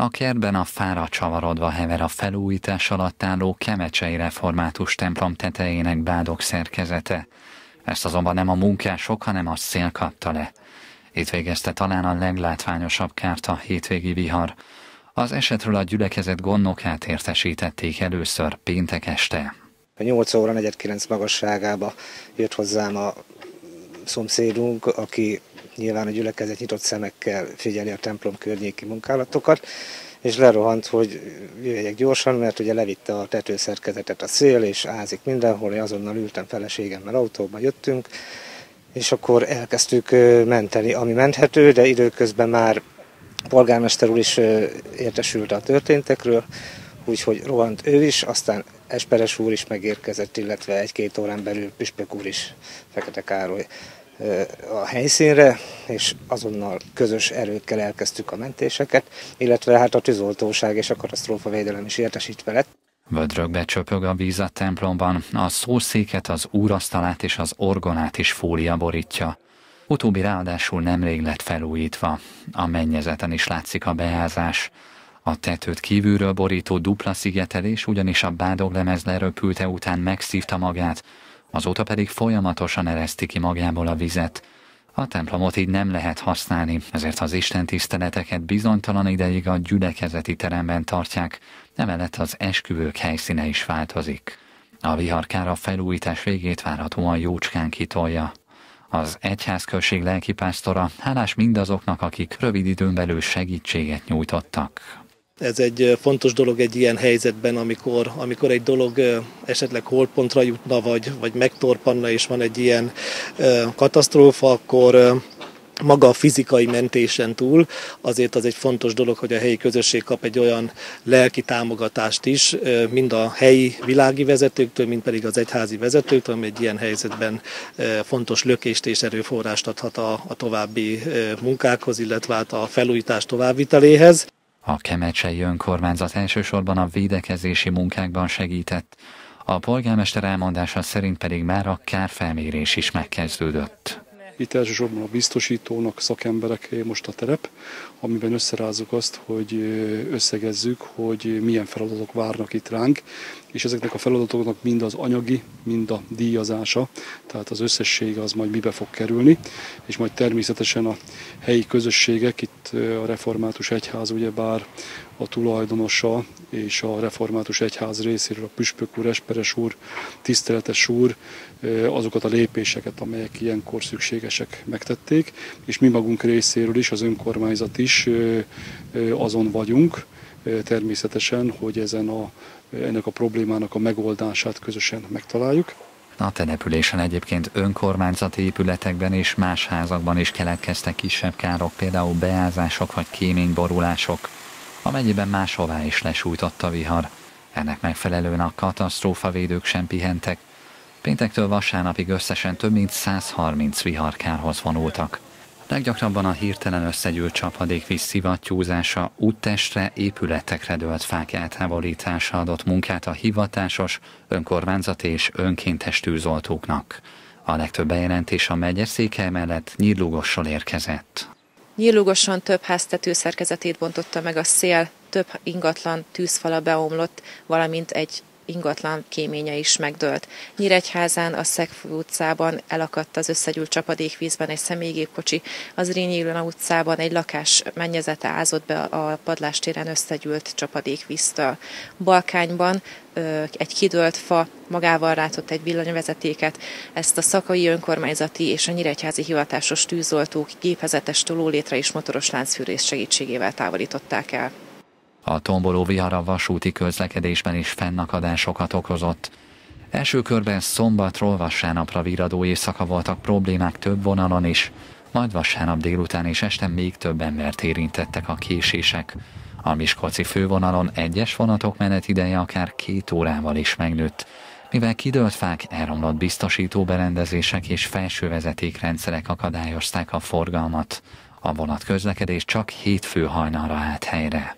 A kertben a fára csavarodva hever a felújítás alatt álló Kemecsei Református templom tetejének bádok szerkezete. Ezt azonban nem a munkások, hanem a szél kapta le. Itt végezte talán a leglátványosabb kárt a hétvégi vihar. Az esetről a gyülekezet gondnokát értesítették először péntek este. A 8 óra 49 magasságába jött hozzám a szomszédunk, aki nyilván a gyülekezet nyitott szemekkel figyeli a templom környéki munkálatokat, és lerohant, hogy jöjjek gyorsan, mert ugye levitte a tetőszerkezetet a szél, és ázik mindenhol, én azonnal ültem feleségemmel autóban, jöttünk, és akkor elkezdtük menteni, ami menthető, de időközben már polgármester úr is értesült a történtekről, úgyhogy rohant ő is, aztán Esperes úr is megérkezett, illetve egy-két órán belül Püspök úr is, Fekete Károly a helyszínre, és azonnal közös erőkkel elkezdtük a mentéseket, illetve hát a tűzoltóság és a katasztrófavédelem is értesítve lett. Vödrögbe csöpög a víz a templomban, a szószéket, az úrasztalát és az orgonát is fólia borítja. Utóbbi ráadásul nemrég lett felújítva. A mennyezeten is látszik a beázás. A tetőt kívülről borító dupla szigetelés ugyanis a bádoglemez leröpülte után megszívta magát, azóta pedig folyamatosan ereszti ki magából a vizet. A templomot így nem lehet használni, ezért az Isten tiszteleteket bizonytalan ideig a gyülekezeti teremben tartják, emellett az esküvők helyszíne is változik. A viharkára felújítás végét várhatóan jócskán kitolja. Az egyházközség lelkipásztora hálás mindazoknak, akik rövid időn belül segítséget nyújtottak. Ez egy fontos dolog egy ilyen helyzetben, amikor, amikor egy dolog esetleg holpontra jutna, vagy, vagy megtorpanna, és van egy ilyen katasztrófa, akkor maga a fizikai mentésen túl, azért az egy fontos dolog, hogy a helyi közösség kap egy olyan lelki támogatást is, mind a helyi világi vezetőktől, mind pedig az egyházi vezetőktől, ami egy ilyen helyzetben fontos lökést és erőforrást adhat a, a további munkákhoz, illetve hát a felújítás továbbviteléhez. A kemecsei önkormányzat elsősorban a védekezési munkákban segített, a polgármester elmondása szerint pedig már a kárfelmérés is megkezdődött. Itt elsősorban a biztosítónak szakemberek most a terep, amiben összerázzuk azt, hogy összegezzük, hogy milyen feladatok várnak itt ránk, és ezeknek a feladatoknak mind az anyagi, mind a díjazása, tehát az összessége az majd mibe fog kerülni, és majd természetesen a helyi közösségek, itt a református egyház ugyebár a tulajdonosa és a református egyház részéről a püspök úr, Esperes úr, tiszteletes úr azokat a lépéseket, amelyek ilyenkor szükségesek megtették, és mi magunk részéről is, az önkormányzat is azon vagyunk, természetesen, hogy ezen a, ennek a problémának a megoldását közösen megtaláljuk. A településen egyébként önkormányzati épületekben és más házakban is keletkeztek kisebb károk, például beázások vagy kéményborulások, amennyiben máshová is lesújtott a vihar. Ennek megfelelően a katasztrófavédők sem pihentek. Péntektől vasárnapig összesen több mint 130 viharkárhoz vonultak. Leggyakrabban a hirtelen összegyűlt csapadékvíz szivattyúzása, úttestre, épületekre dölt fák eltávolítása adott munkát a hivatásos, önkormányzati és önkéntes tűzoltóknak. A legtöbb bejelentés a megyeszékely mellett nyírlugosról érkezett. Nyílugosan több ház tetőszerkezetét bontotta meg a szél, több ingatlan tűzfala beomlott, valamint egy ingatlan kéménye is megdőlt. Nyíregyházán, a Szegfű utcában elakadt az összegyűlt csapadékvízben egy személygépkocsi, az Rényi utcában egy lakás mennyezete ázott be a padlástéren összegyűlt csapadékvíztől. Balkányban egy kidőlt fa magával rátott egy villanyvezetéket, ezt a szakai önkormányzati és a nyíregyházi hivatásos tűzoltók gépezetes tolólétre és motoros láncfűrész segítségével távolították el. A tomboló vihar a vasúti közlekedésben is fennakadásokat okozott. Első körben szombatról vasárnapra viradó éjszaka voltak problémák több vonalon is, majd vasárnap délután és este még több embert érintettek a késések. A Miskolci fővonalon egyes vonatok menetideje akár két órával is megnőtt, mivel kidőlt fák, elromlott biztosító berendezések és felső vezetékrendszerek akadályozták a forgalmat. A vonat közlekedés csak hétfő hajnalra állt helyre.